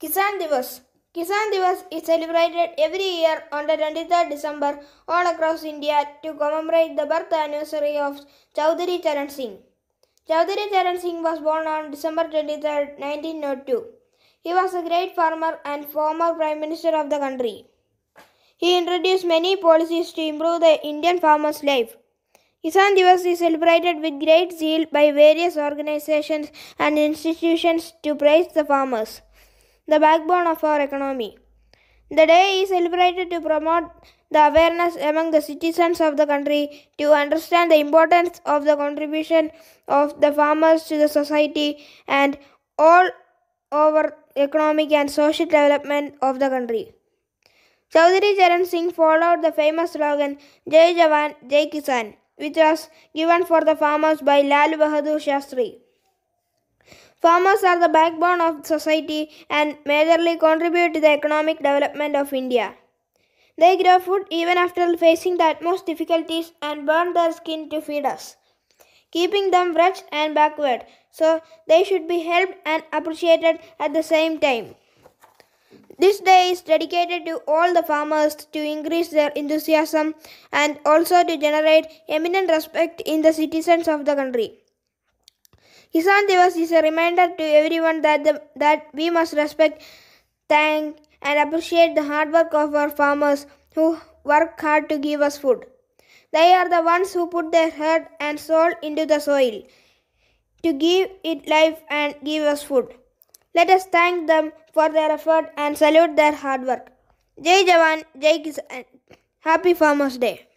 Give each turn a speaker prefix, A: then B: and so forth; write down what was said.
A: Kisan Divas. Kisan Divas is celebrated every year on the 23rd December all across India to commemorate the birth anniversary of Chaudhary Charan Singh. Chaudhary Charan Singh was born on December 23, 1902. He was a great farmer and former Prime Minister of the country. He introduced many policies to improve the Indian farmer's life. Kisan Divas is celebrated with great zeal by various organizations and institutions to praise the farmers, the backbone of our economy. The day is celebrated to promote the awareness among the citizens of the country to understand the importance of the contribution of the farmers to the society and all over economic and social development of the country. Chaudhary Charan Singh followed the famous slogan Jai Jawan, Jai Kisan, which was given for the farmers by Lal Bahadur Shastri. Farmers are the backbone of society and majorly contribute to the economic development of India. They grow food even after facing the utmost difficulties and burn their skin to feed us, keeping them wretched and backward. So they should be helped and appreciated at the same time. This day is dedicated to all the farmers to increase their enthusiasm and also to generate eminent respect in the citizens of the country. Kisan Divas is a reminder to everyone that, the, that we must respect, thank, and appreciate the hard work of our farmers who work hard to give us food. They are the ones who put their heart and soul into the soil to give it life and give us food. Let us thank them for their effort and salute their hard work. Jai Jawan, Jai Kisan. Happy Farmers Day.